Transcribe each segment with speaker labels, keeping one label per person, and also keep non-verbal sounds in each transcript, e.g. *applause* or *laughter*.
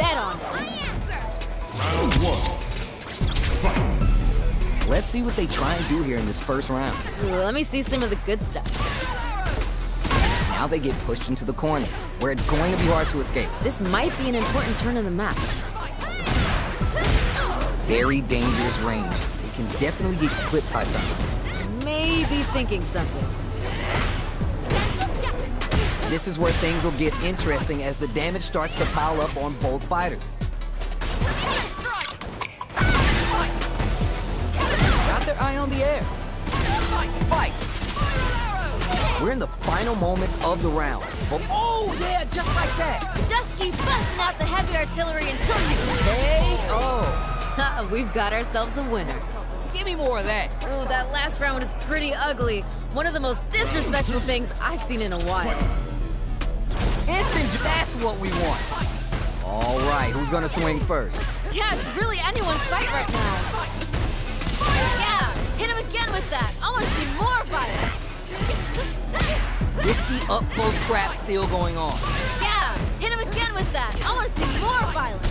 Speaker 1: Bet on it.
Speaker 2: Round one.
Speaker 3: Let's see what they try and do here in this first round.
Speaker 1: Let me see some of the good stuff.
Speaker 3: Now they get pushed into the corner, where it's going to be hard to escape.
Speaker 1: This might be an important turn in the match.
Speaker 3: Very dangerous range. It can definitely get clipped by something.
Speaker 1: Maybe thinking something.
Speaker 3: This is where things will get interesting as the damage starts to pile up on both fighters. Got their eye on the air. Spikes. We're in the final moments of the round. But, oh, yeah, just like that.
Speaker 1: Just keep busting out the heavy artillery until you
Speaker 3: Hey, oh. *laughs*
Speaker 1: Uh-uh, we've got ourselves a winner.
Speaker 3: Give me more of that.
Speaker 1: Ooh, that last round was pretty ugly. One of the most disrespectful things I've seen in a while.
Speaker 3: That's what we want. All right, who's gonna swing first?
Speaker 1: Yeah, it's really anyone's fight right now. Yeah, hit him again with that. I want to see more violence.
Speaker 3: Risky up-close crap still going on.
Speaker 1: Yeah, hit him again with that. I want to see more violence.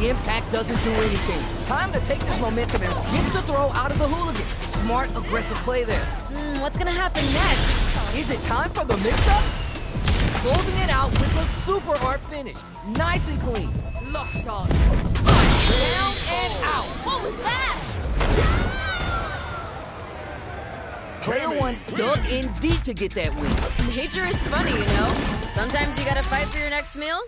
Speaker 3: The impact doesn't do anything. Time to take this momentum and get the throw out of the hooligan. Smart, aggressive play there.
Speaker 1: Hmm, what's gonna happen next?
Speaker 3: Is it time for the mix-up? Closing it out with a super art finish. Nice and clean.
Speaker 1: Locked on.
Speaker 3: Down and out.
Speaker 1: What was that?
Speaker 3: Player one dug in deep to get that win.
Speaker 1: Nature is funny, you know? Sometimes you gotta fight for your next meal,